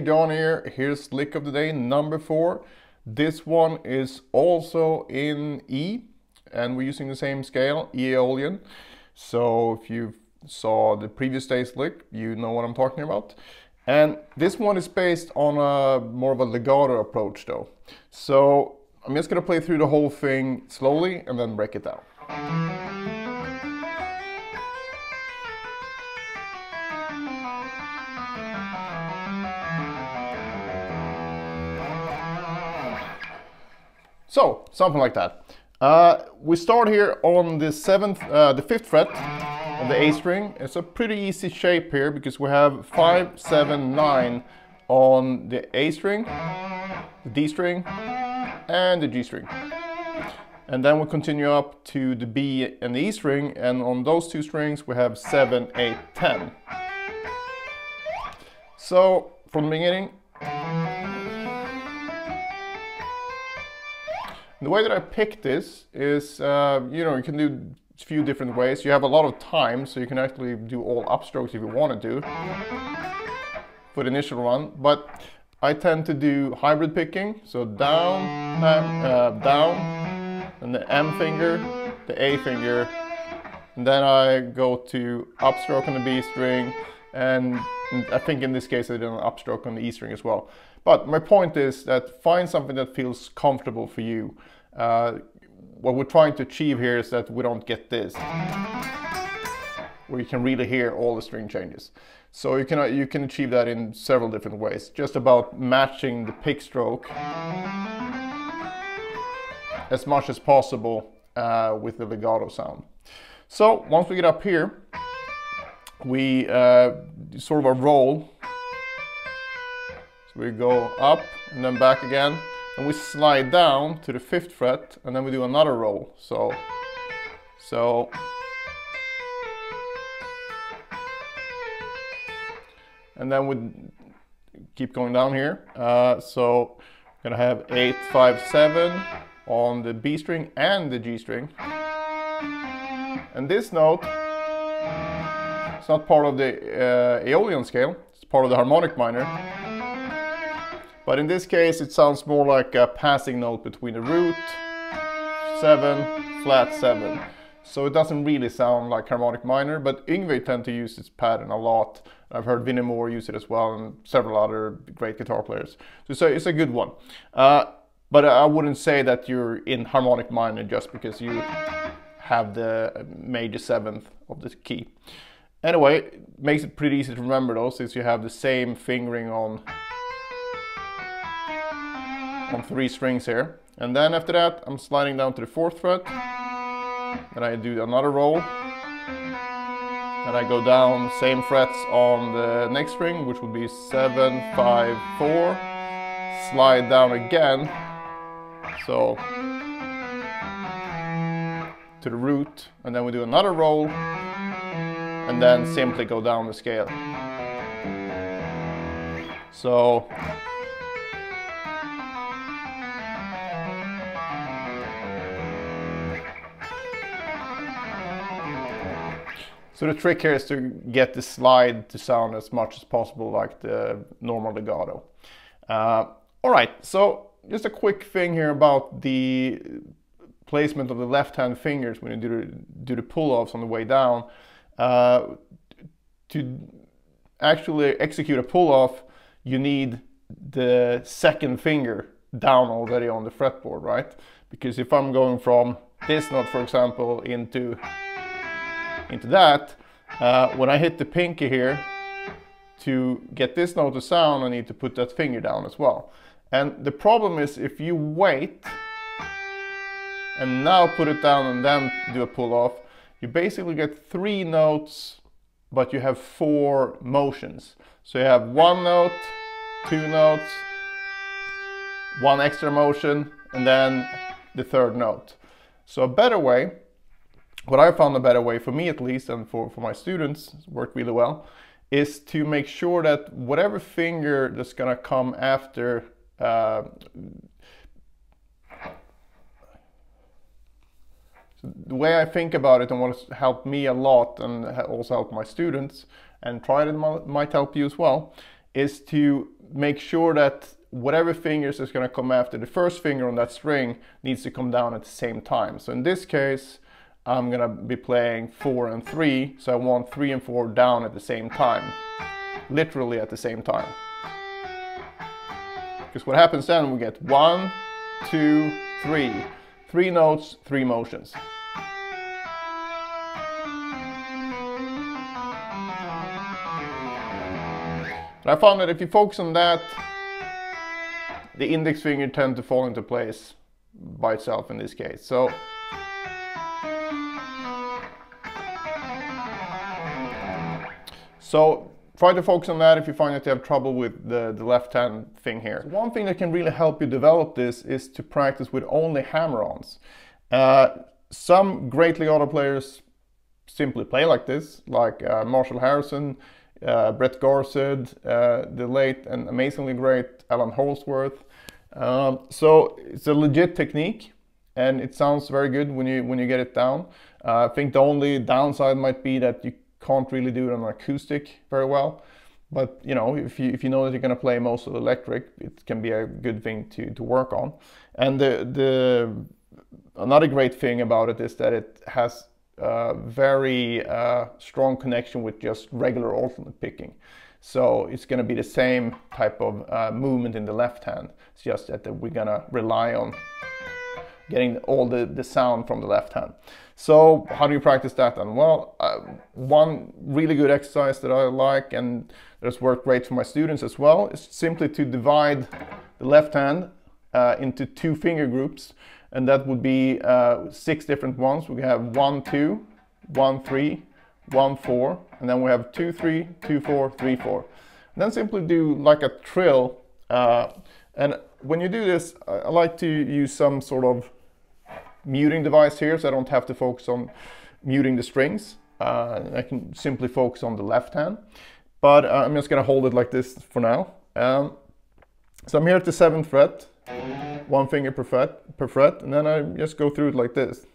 Jon here. Here's lick of the day number four. This one is also in E and we're using the same scale, E Aeolian. So if you saw the previous day's lick, you know what I'm talking about. And this one is based on a more of a legato approach though. So I'm just gonna play through the whole thing slowly and then break it down. So, something like that. Uh, we start here on the seventh, uh, the fifth fret of the A string. It's a pretty easy shape here because we have five, seven, nine on the A string, the D string, and the G string. And then we continue up to the B and the E string, and on those two strings we have 7, 8, 10. So, from the beginning, The way that I picked this is, uh, you know, you can do a few different ways. You have a lot of time, so you can actually do all upstrokes if you want to do for the initial one. But I tend to do hybrid picking, so down, uh, down, and the M finger, the A finger, and then I go to upstroke on the B string, and I think in this case I did an upstroke on the E string as well. But my point is that find something that feels comfortable for you. Uh, what we're trying to achieve here is that we don't get this, where you can really hear all the string changes. So you can, you can achieve that in several different ways, just about matching the pick stroke as much as possible uh, with the legato sound. So once we get up here, we uh, sort of a roll so we go up and then back again and we slide down to the fifth fret and then we do another roll. So, so and then we keep going down here. Uh, so I'm gonna have eight, five, seven on the B string and the G string. And this note, not part of the uh, Aeolian scale, it's part of the harmonic minor. But in this case, it sounds more like a passing note between the root, 7, flat 7. So it doesn't really sound like harmonic minor, but Yngwie tend to use this pattern a lot. I've heard Vinnie Moore use it as well, and several other great guitar players. So it's a, it's a good one. Uh, but I wouldn't say that you're in harmonic minor just because you have the major seventh of the key. Anyway, it makes it pretty easy to remember though, since you have the same fingering on on three strings here. And then after that, I'm sliding down to the fourth fret. Then I do another roll. And I go down same frets on the next string, which would be seven, five, four. Slide down again. So to the root, and then we do another roll, and then simply go down the scale. So So the trick here is to get the slide to sound as much as possible like the normal legato. Uh, all right, so just a quick thing here about the placement of the left hand fingers when you do the, do the pull-offs on the way down. To actually execute a pull-off, you need the second finger down already on the fretboard, right? Because if I'm going from this note, for example, into into that. Uh, when I hit the pinky here, to get this note to sound, I need to put that finger down as well. And the problem is if you wait and now put it down and then do a pull off, you basically get three notes, but you have four motions. So you have one note, two notes, one extra motion, and then the third note. So a better way what I found a better way, for me at least, and for, for my students, worked really well, is to make sure that whatever finger that's gonna come after uh, so the way I think about it and what has helped me a lot and also helped my students and try it might help you as well is to make sure that whatever fingers is going to come after the first finger on that string needs to come down at the same time. So in this case, I'm going to be playing four and three, so I want three and four down at the same time, literally at the same time. Because what happens then, we get one, two, three. Three notes, three motions. I found that if you focus on that, the index finger tend to fall into place by itself in this case. So So try to focus on that if you find that you have trouble with the, the left hand thing here. So one thing that can really help you develop this is to practice with only hammer-ons. Uh, some great legato players simply play like this, like uh, Marshall Harrison, uh, Brett Garsed, uh, the late and amazingly great Allan Holdsworth. Um, so it's a legit technique and it sounds very good when you when you get it down. Uh, I think the only downside might be that you can't really do it on acoustic very well. But you know, if you if you know that you're going to play most of the electric, it can be a good thing to to work on. And the the another great thing about it is that it has a very uh, strong connection with just regular alternate picking. So it's going to be the same type of uh, movement in the left hand. It's just that we're going to rely on getting all the, the sound from the left hand. So how do you practice that then? Well, uh, one really good exercise that I like and that's worked great for my students as well is simply to divide the left hand uh, into two finger groups and that would be uh, six different ones. We have one, two, one, three, one, four, and then we have two, three, two, four, three, four. And then simply do like a trill. Uh, and when you do this, I like to use some sort of muting device here so I don't have to focus on muting the strings. Uh, I can simply focus on the left hand. But uh, I'm just going to hold it like this for now. Um, so I'm here at the 7th fret, one finger per fret, per fret, and then I just go through it like this.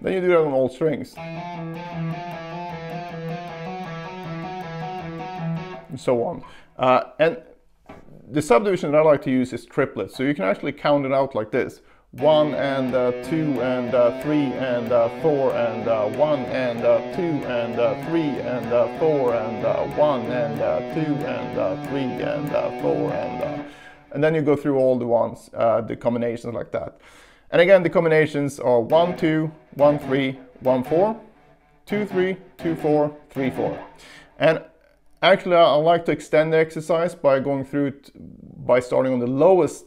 Then you do that on all strings. And so on. Uh, and the subdivision that I like to use is triplets. So you can actually count it out like this. One and uh, two and uh, three and uh, four and uh, one and uh, two and three and four and one and two and three and four and and then you go through all the ones, the combinations like that. And again, the combinations are 1, 2, 1, 3, 1, 4, 2, 3, 2, 4, 3, 4. And actually, I like to extend the exercise by going through it by starting on the lowest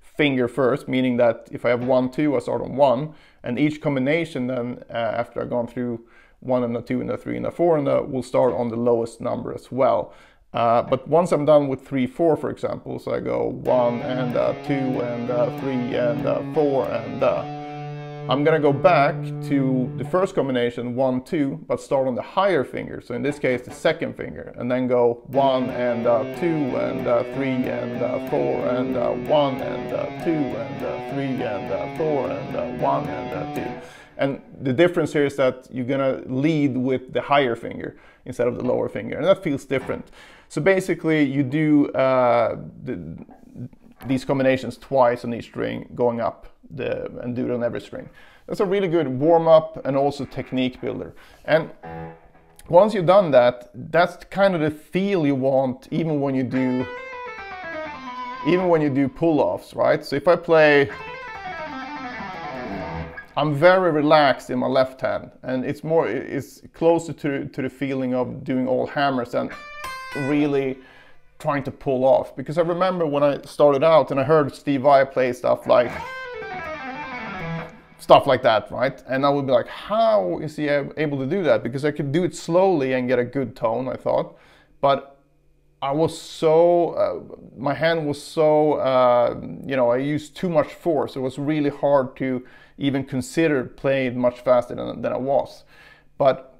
finger first, meaning that if I have 1, 2, I start on 1. And each combination then, uh, after I've gone through 1 and a 2 and a 3 and a 4, and a, will start on the lowest number as well. Uh, but once I'm done with 3, 4, for example, so I go 1 and uh, 2 and uh, 3 and uh, 4 and uh, I'm gonna go back to the first combination 1, 2, but start on the higher finger. So in this case, the second finger, and then go 1 and 2 and 3 and 4 and 1 and 2 and 3 and 4 and 1 and 2. And the difference here is that you're gonna lead with the higher finger instead of the lower finger, and that feels different. So basically you do uh, the, these combinations twice on each string going up the, and do it on every string. That's a really good warm up and also technique builder. And once you've done that, that's kind of the feel you want even when you do even when you do pull-offs, right? So if I play I'm very relaxed in my left hand and it's more it's closer to, to the feeling of doing all hammers and really trying to pull off. Because I remember when I started out and I heard Steve Vai play stuff like stuff like that, right? And I would be like, how is he able to do that? Because I could do it slowly and get a good tone, I thought. But I was so, uh, my hand was so, uh, you know, I used too much force. It was really hard to even consider playing much faster than, than I was. But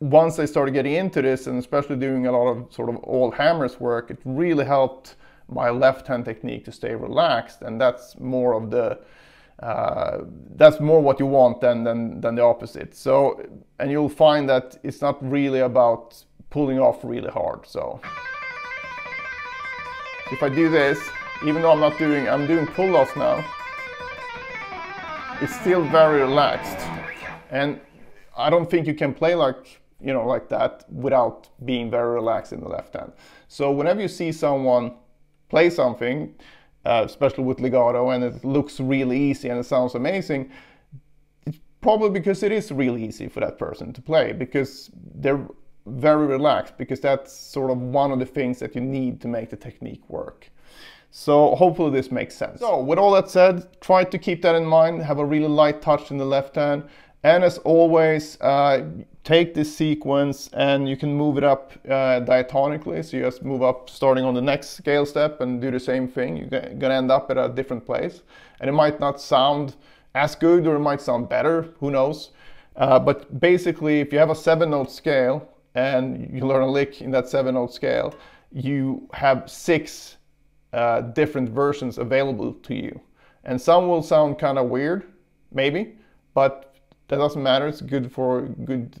once I started getting into this and especially doing a lot of sort of all hammers work, it really helped my left hand technique to stay relaxed. And that's more of the, uh, that's more what you want than, than, than the opposite. So, and you'll find that it's not really about pulling off really hard. So if I do this, even though I'm not doing, I'm doing pull-offs now, it's still very relaxed. And I don't think you can play like, you know, like that without being very relaxed in the left hand. So whenever you see someone play something, uh, especially with legato, and it looks really easy and it sounds amazing, it's probably because it is really easy for that person to play because they're very relaxed because that's sort of one of the things that you need to make the technique work. So hopefully this makes sense. So with all that said, try to keep that in mind, have a really light touch in the left hand. And as always, uh, take this sequence and you can move it up uh, diatonically. So you just move up starting on the next scale step and do the same thing. You're gonna end up at a different place. And it might not sound as good or it might sound better, who knows. Uh, but basically, if you have a seven note scale and you learn a lick in that seven note scale, you have six uh, different versions available to you. And some will sound kind of weird, maybe, but that doesn't matter. It's good for good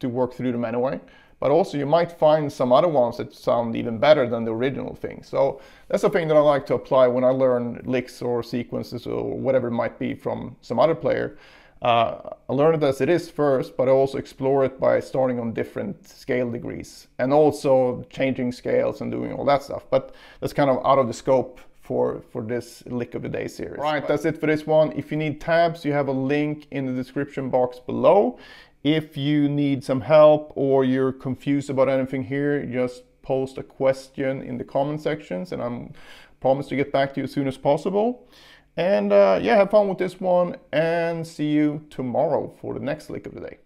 to work through them anyway. But also you might find some other ones that sound even better than the original thing. So that's a thing that I like to apply when I learn licks or sequences or whatever it might be from some other player. Uh, I learn it as it is first, but I also explore it by starting on different scale degrees and also changing scales and doing all that stuff. But that's kind of out of the scope for, for this Lick of the Day series. Right, that's it for this one. If you need tabs, you have a link in the description box below. If you need some help or you're confused about anything here, just post a question in the comment sections and I'm promise to get back to you as soon as possible. And uh, yeah, have fun with this one and see you tomorrow for the next lick of the day.